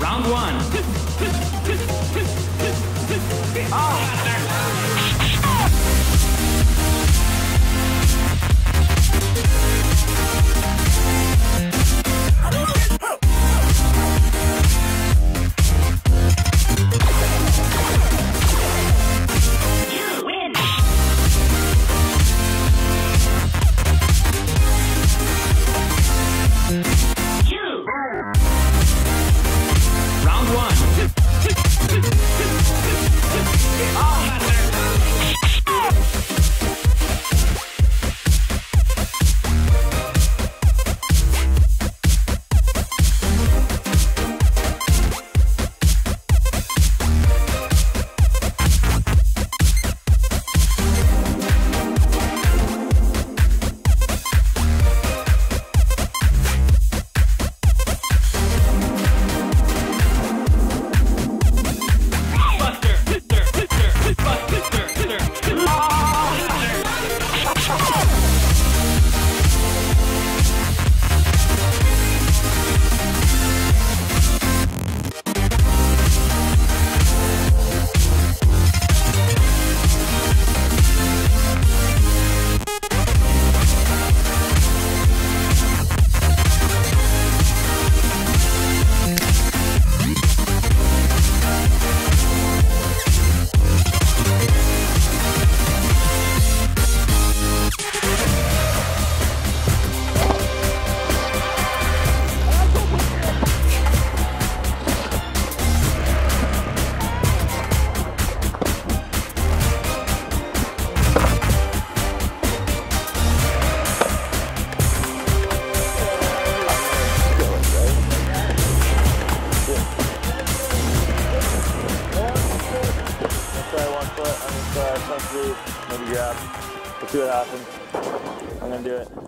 Round one. Round one. Foot, I'm gonna try front maybe grab. We'll see what happens. I'm gonna do it.